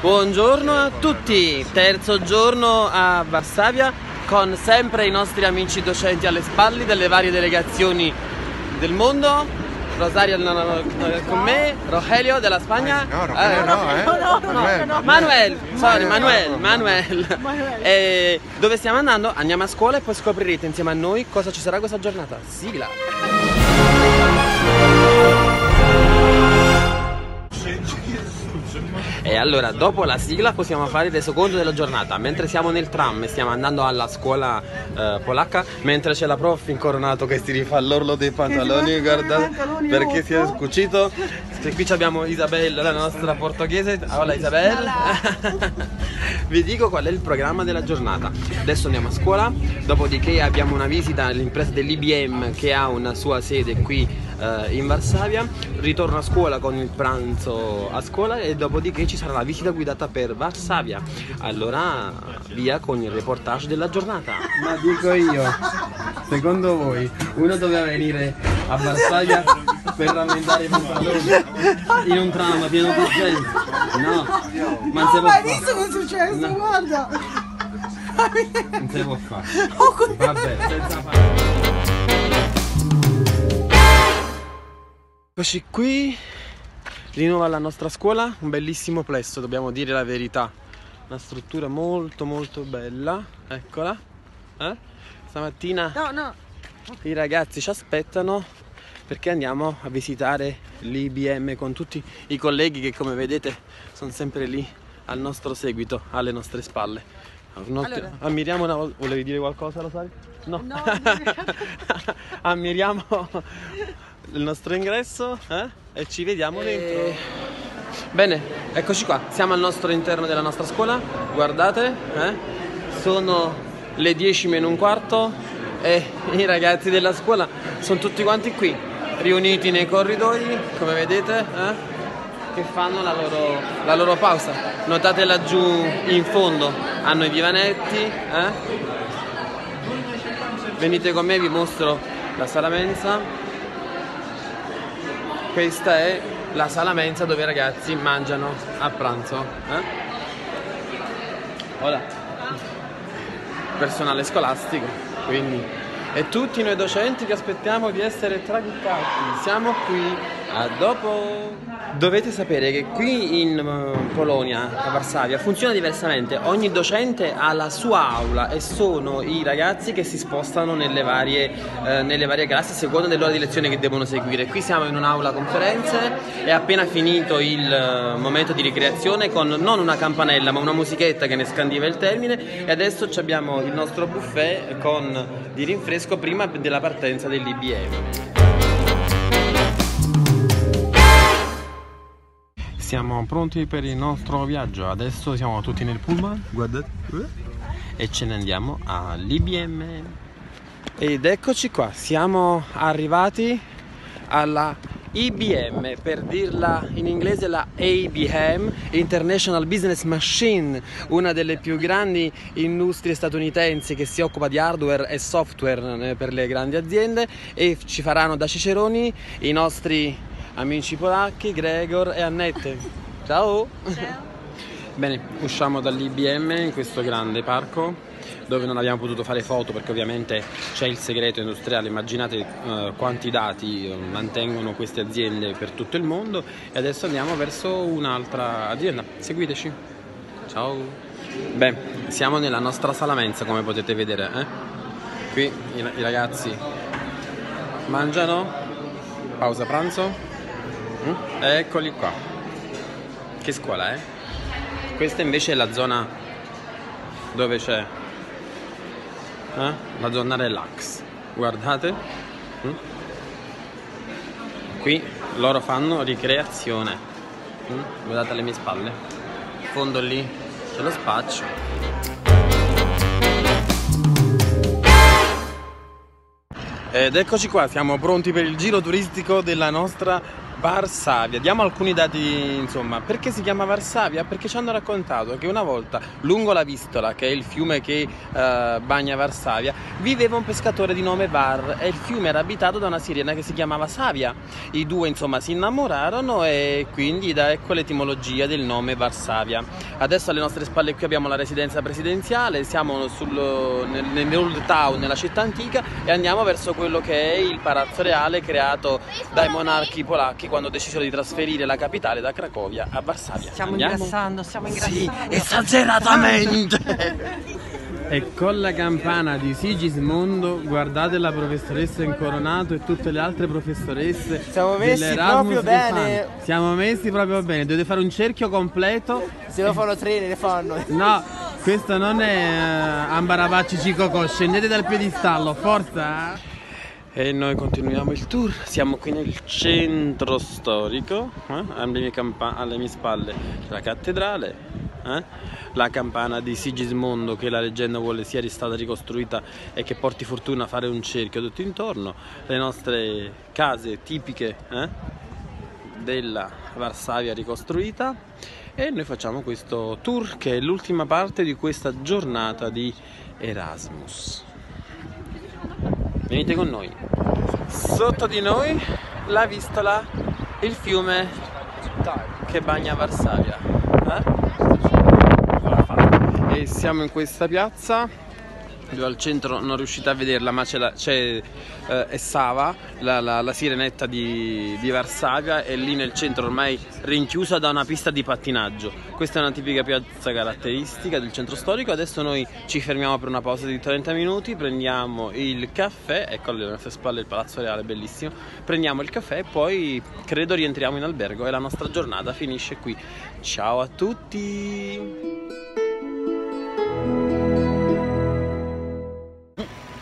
Buongiorno a tutti, terzo giorno a Varsavia con sempre i nostri amici docenti alle spalle delle varie delegazioni del mondo. Rosario no, no, no, con me, Rogelio della Spagna. No, Rogelio no, eh. No, no, no, no. Manuel, sorry, Manuel, Manuel. E dove stiamo andando? Andiamo a scuola e poi scoprirete insieme a noi cosa ci sarà questa giornata. Sigla! Allora, dopo la sigla possiamo fare il resoconto della giornata. Mentre siamo nel tram e stiamo andando alla scuola eh, polacca, mentre c'è la prof incoronato che si rifà l'orlo dei pantaloni, guarda, perché si è scucito. E qui abbiamo Isabella, la nostra portoghese. Hola Isabella. Vi dico qual è il programma della giornata. Adesso andiamo a scuola, dopodiché abbiamo una visita all'impresa dell'IBM che ha una sua sede qui eh, in Varsavia. Ritorno a scuola con il pranzo a scuola e dopodiché ci sarà la visita guidata per Varsavia. Allora via con il reportage della giornata. Ma dico io, secondo voi uno doveva venire a Varsavia per rammentare i pantaloni in un tram pieno di gente? No, ma non si Oh, può hai visto che è successo? No. Guarda! Non si può fare. Oh, Vabbè, senza fare. Eccoci qui, di nuovo alla nostra scuola, un bellissimo plesso, dobbiamo dire la verità. Una struttura molto molto bella, eccola. Eh? Stamattina No, no. i ragazzi ci aspettano perché andiamo a visitare l'IBM con tutti i colleghi che come vedete sono sempre lì al nostro seguito, alle nostre spalle. Un Allora. Ammiriamo una volta. Volevi dire qualcosa, Rosario? No. No, Ammiriamo il nostro ingresso eh? e ci vediamo dentro. Bene, eccoci qua, siamo al nostro interno della nostra scuola, guardate, eh? sono le 10 meno un quarto e i ragazzi della scuola sono tutti quanti qui, riuniti nei corridoi, come vedete, eh? che fanno la loro, la loro pausa. Notate laggiù in fondo, hanno i divanetti, eh? venite con me, vi mostro la sala mensa. Questa è la sala mensa dove i ragazzi mangiano a pranzo. Eh? Ora, personale scolastico, quindi. E tutti noi docenti vi aspettiamo di essere traguttati. Siamo qui. A dopo. Dovete sapere che qui in eh, Polonia, a Varsavia, funziona diversamente. Ogni docente ha la sua aula e sono i ragazzi che si spostano nelle varie, eh, nelle varie classi a seconda dell'ora di lezione che devono seguire. Qui siamo in un'aula conferenze, è appena finito il eh, momento di ricreazione con non una campanella ma una musichetta che ne scandiva il termine e adesso abbiamo il nostro buffet con di rinfresco prima della partenza dell'IBM. Siamo pronti per il nostro viaggio. Adesso siamo tutti nel pullman. Guardate. E ce ne andiamo all'IBM. Ed eccoci qua, siamo arrivati alla IBM, per dirla in inglese la IBM, International Business Machine, una delle più grandi industrie statunitensi che si occupa di hardware e software eh, per le grandi aziende e ci faranno da ciceroni i nostri amici polacchi, Gregor e Annette. Ciao! Bene, usciamo dall'IBM in questo grande parco dove non abbiamo potuto fare foto perché ovviamente c'è il segreto industriale, immaginate eh, quanti dati eh, mantengono queste aziende per tutto il mondo e adesso andiamo verso un'altra azienda, seguiteci. Ciao! Beh, siamo nella nostra sala mensa come potete vedere, eh? qui i, i ragazzi mangiano, pausa pranzo, Mm? Eccoli qua. Che scuola è? Questa invece è la zona dove c'è eh? la zona relax. Guardate. Mm? Qui loro fanno ricreazione. Mm? Guardate alle mie spalle. In fondo lì c'è lo spaccio. Ed eccoci qua, siamo pronti per il giro turistico della nostra Varsavia, diamo alcuni dati, insomma, perché si chiama Varsavia? Perché ci hanno raccontato che una volta lungo la Vistola, che è il fiume che uh, bagna Varsavia, viveva un pescatore di nome Var e il fiume era abitato da una sirena che si chiamava Savia. I due, insomma, si innamorarono e quindi da ecco l'etimologia del nome Varsavia. Adesso alle nostre spalle qui abbiamo la residenza presidenziale, siamo sul, nel, nell'Old Town, nella città antica e andiamo verso quello che è il palazzo reale creato dai monarchi polacchi quando decisero di trasferire la capitale da Cracovia a Varsavia. Stiamo Andiamo? ingrassando, stiamo ingrassando. Sì, esageratamente! E con la campana di Sigismondo guardate la professoressa incoronato e tutte le altre professoresse. Siamo messi proprio bene. Siamo messi proprio bene. Dovete fare un cerchio completo. Se lo fanno tre, ne fanno. No, questo non è uh, Ambarabacci Cicocò. Scendete dal piedistallo, forza! E noi continuiamo il tour, siamo qui nel centro storico, eh? alle, mie alle, mie spalle la cattedrale, eh? la campana di Sigismondo che la leggenda vuole sia stata ricostruita e che porti fortuna a fare un cerchio tutto intorno, le nostre case tipiche eh? della Varsavia ricostruita e noi facciamo questo tour che è l'ultima parte di questa giornata di Erasmus. Venite con noi. Sotto di noi la Vistola, il fiume che bagna Varsavia. Eh? E siamo in questa piazza dove al centro non riuscite a vederla ma c'è, la, c'è eh, Essava, la, la, la, sirenetta di, di, Varsavia e lì nel centro ormai rinchiusa da una pista di pattinaggio. Questa è una tipica piazza caratteristica del centro storico. Adesso noi ci fermiamo per una pausa di 30 minuti prendiamo il caffè ecco alle nostre spalle il palazzo reale bellissimo. Prendiamo il caffè e poi credo rientriamo in albergo e la nostra giornata finisce qui. Ciao a tutti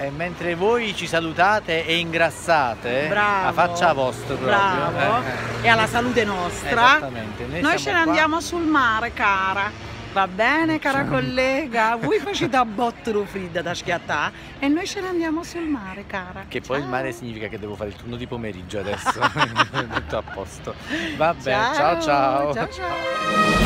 E mentre voi ci salutate e ingrassate, Bravo. a faccia vostra proprio. Bravo. Eh, eh. E alla salute nostra. Esattamente. Noi, Noi ce ne qua. andiamo sul mare, cara. Va bene, cara Ciao. collega? Voi facete a bottero fredda da schiattare e noi ce ne andiamo sul mare, cara. Che poi il mare significa che devo fare il turno di pomeriggio adesso. Tutto a posto. Va bene, ciao ciao. ciao, ciao.